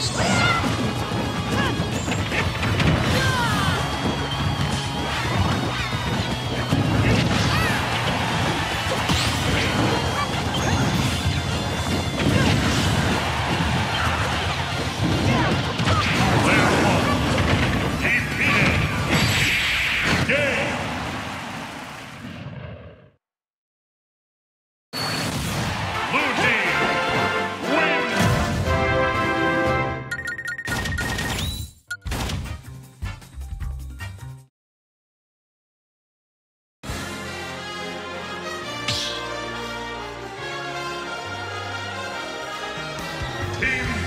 Square.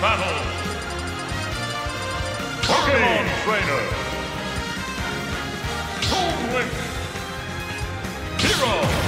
Battle. Pokemon Trainer. Toad Link. Hero.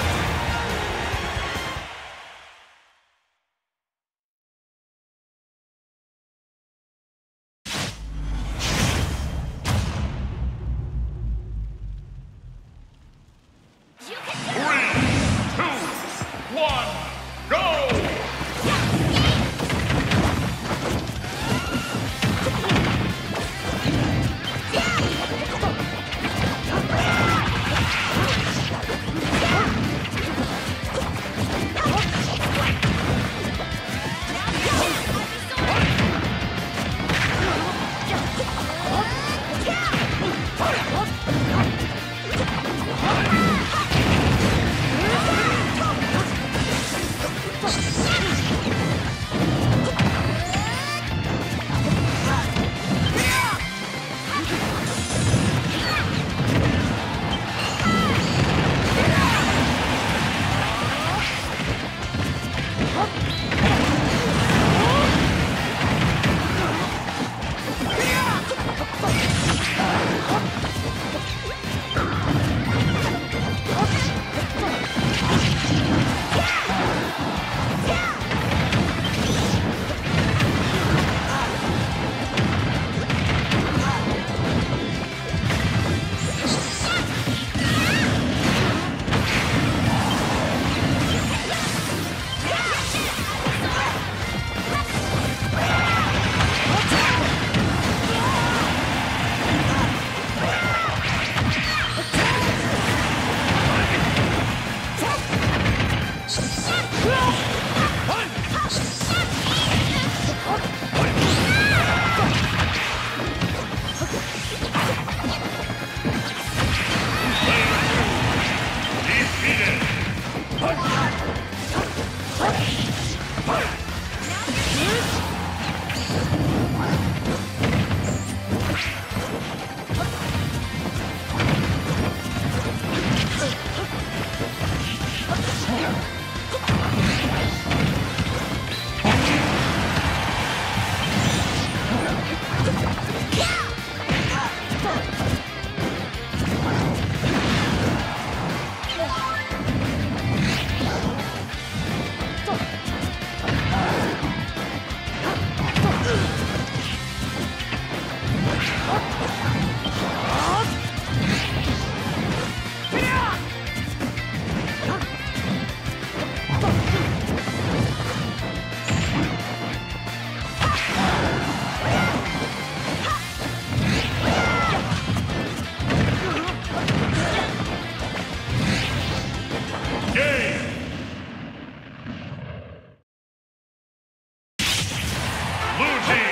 Blue Team.